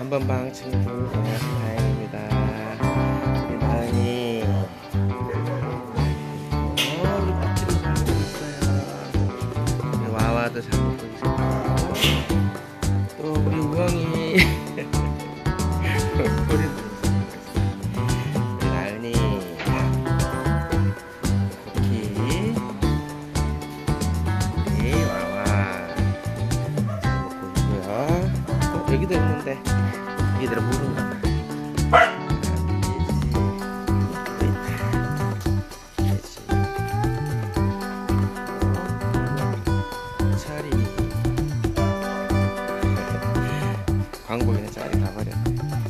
3번방 친구 나은이. 어 와와도 잘 먹고 있어요. 또 우리 우엉이 여기도 있는데 얘들은 차리. 광고인의 차리 가버렸네.